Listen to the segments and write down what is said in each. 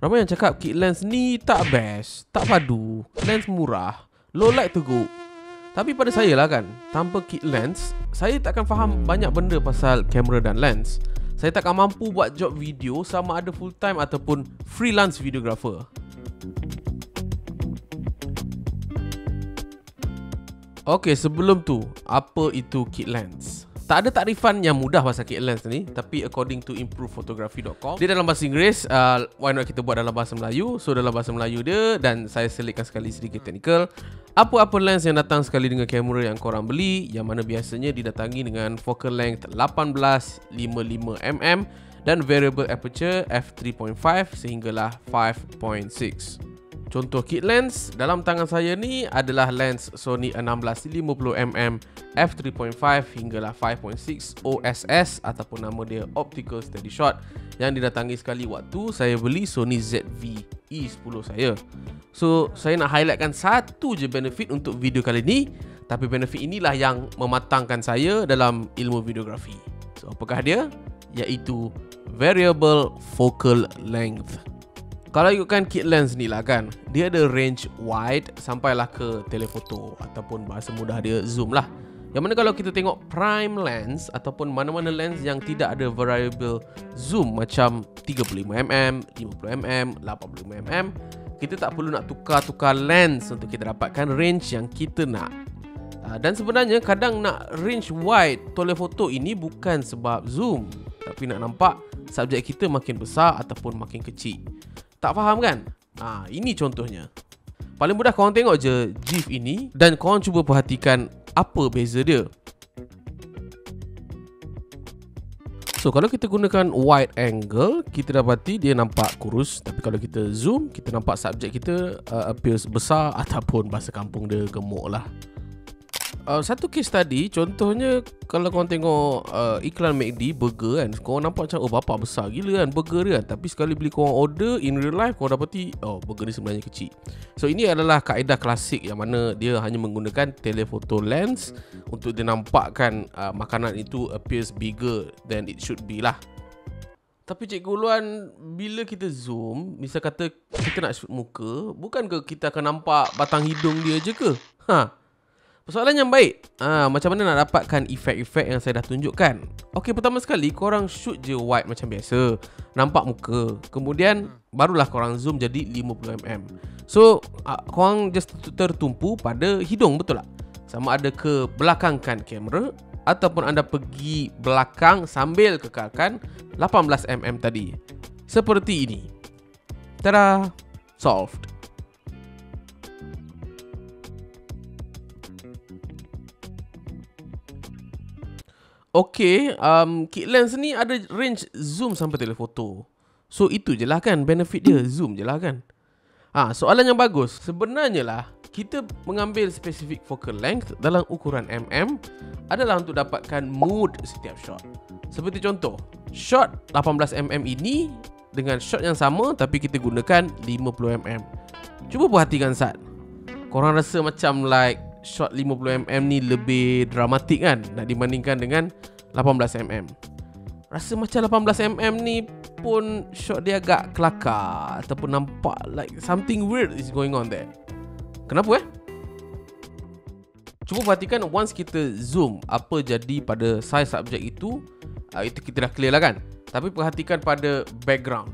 Ramai yang cakap kit lens ni tak best, tak padu, lens murah, low light teruk. Tapi pada saya lah kan, tanpa kit lens, saya takkan faham banyak benda pasal kamera dan lens. Saya takkan mampu buat job video sama ada full time ataupun freelance videographer. Okey, sebelum tu, apa itu kit lens? Tak ada takrifan yang mudah pasal kit lens ni Tapi according to improvephotography.com Dia dalam bahasa Inggeris uh, Why not kita buat dalam bahasa Melayu? So dalam bahasa Melayu dia Dan saya selitkan sekali sedikit technical. Apa-apa lens yang datang sekali dengan kamera yang korang beli Yang mana biasanya didatangi dengan focal length 18-55mm Dan variable aperture f3.5 sehinggalah 5.6 Contoh kit lens dalam tangan saya ni adalah lens Sony 1650mm f3.5 hinggalah 5.6 OSS ataupun nama dia Optical Steady Shot yang didatangi sekali waktu saya beli Sony ZV E10 saya. So, saya nak highlightkan satu je benefit untuk video kali ni tapi benefit inilah yang mematangkan saya dalam ilmu videografi. So, apakah dia? Iaitu variable focal length. Kalau ikutkan kit lens ni lah kan Dia ada range wide Sampailah ke telefoto Ataupun bahasa mudah dia zoom lah. Yang mana kalau kita tengok prime lens Ataupun mana-mana lens yang tidak ada variable zoom Macam 35mm, 50mm, 85mm Kita tak perlu nak tukar-tukar lens Untuk kita dapatkan range yang kita nak. Ah, dan sebenarnya kadang nak range wide telefoto ini bukan sebab zoom Tapi nak nampak subjek kita makin besar ataupun makin kecil tak faham kan? Ha, ini contohnya. Paling mudah korang tengok je GIF ini dan korang cuba perhatikan apa beza dia. So kalau kita gunakan wide angle, kita dapati dia nampak kurus. Tapi kalau kita zoom, kita nampak subjek kita uh, appears besar ataupun bahasa kampung dia gemuk lah uh, satu case tadi contohnya kalau kau tengok uh, iklan McD burger kan kau nampak macam oh bapak besar gila kan burger dia kan. Tapi sekali beli kau order in real life kau dapati oh burger ni sebenarnya kecil. So ini adalah kaedah klasik yang mana dia hanya menggunakan telephoto lens untuk dia nampakkan uh, makanan itu appears bigger than it should be lah. Tapi Cikgu Luan, bila kita zoom, misal kata kita nak shoot muka, bukan ke kita akan nampak batang hidung dia je ke? Ha, Persoalan yang baik. Ha, Macam mana nak dapatkan efek-efek yang saya dah tunjukkan? Okey, pertama sekali korang shoot je wide macam biasa. Nampak muka. Kemudian barulah korang zoom jadi 50mm So, uh, korang just tertumpu pada hidung betul tak? Sama ada ke belakangkan kamera Ataupun anda pergi belakang sambil kekalkan 18mm tadi. Seperti ini. Tada! Solved Okay, um, kit lens ni ada range zoom sampai telefoto. So itu je lah kan benefit dia, zoom je lah kan. Ha, soalan yang bagus. Sebenarnya lah, kita mengambil spesifik focal length dalam ukuran mm adalah untuk dapatkan mood setiap shot. Seperti contoh, shot 18mm ini dengan shot yang sama tapi kita gunakan 50mm. Cuba perhatikan Sat. Korang rasa macam like shot 50mm ni lebih dramatik kan nak dibandingkan dengan 18mm. Rasa macam 18mm ni pun shot dia agak kelakar ataupun nampak like something weird is going on there. Kenapa eh? Cuba perhatikan once kita zoom apa jadi pada size subjek itu, uh, itu kita dah clear lah kan. Tapi perhatikan pada background.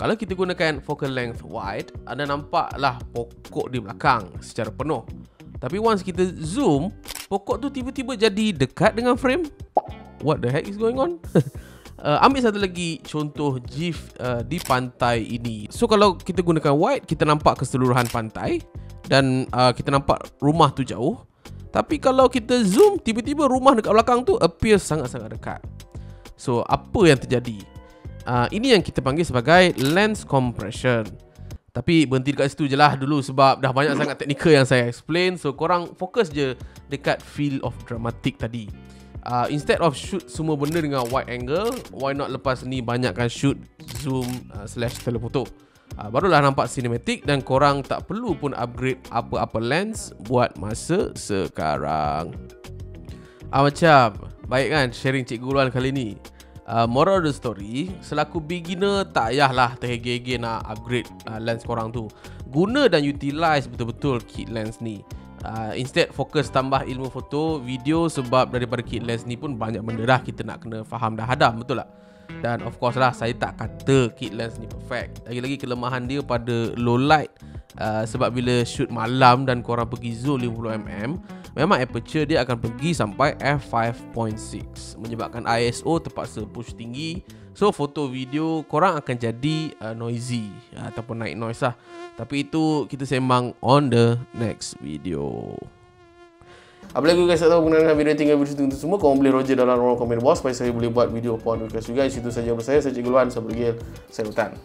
Kalau kita gunakan focal length wide, anda nampaklah pokok di belakang secara penuh. Tapi once kita zoom Pokok tu tiba-tiba jadi dekat dengan frame. What the heck is going on? uh, ambil satu lagi contoh GIF uh, di pantai ini. So kalau kita gunakan wide Kita nampak keseluruhan pantai Dan uh, kita nampak rumah tu jauh. Tapi kalau kita zoom Tiba-tiba rumah dekat belakang tu Appear sangat-sangat dekat. So apa yang terjadi? Uh, ini yang kita panggil sebagai lens compression tapi berhenti dekat situ je lah dulu sebab dah banyak sangat teknikal yang saya explain. So korang fokus je dekat feel of dramatic tadi. Uh, instead of shoot semua benda dengan wide angle, why not lepas ni banyakkan shoot zoom uh, slash telefoto. Uh, barulah nampak cinematic dan korang tak perlu pun upgrade apa-apa lens buat masa sekarang. Uh, macam, baik kan sharing Cikgu Luan kali ni. Uh, moral of the story selaku beginner tak payahlah terhege-hege nak upgrade uh, lens korang tu. Guna dan utilize betul-betul kit lens ni. Uh, instead fokus tambah ilmu foto video sebab daripada kit lens ni pun banyak benda dah kita nak kena faham dah hadam betul tak? Dan of course lah saya tak kata kit lens ni perfect. Lagi-lagi kelemahan dia pada low light uh, sebab bila shoot malam dan korang pergi zoom 50mm memang aperture dia akan pergi sampai f5.6 menyebabkan ISO terpaksa push tinggi. So foto video korang akan jadi uh, noisy uh, ataupun naik noise lah. Tapi itu kita sembang on the next video. Apabila guys tak tahu mengenai video tinggal video itu semua Korang boleh roger dalam ruang komen bawah Supaya saya boleh buat video upon request you guys Itu saja bersaya saya Cikgu Luan Saya bergil Saya Hutan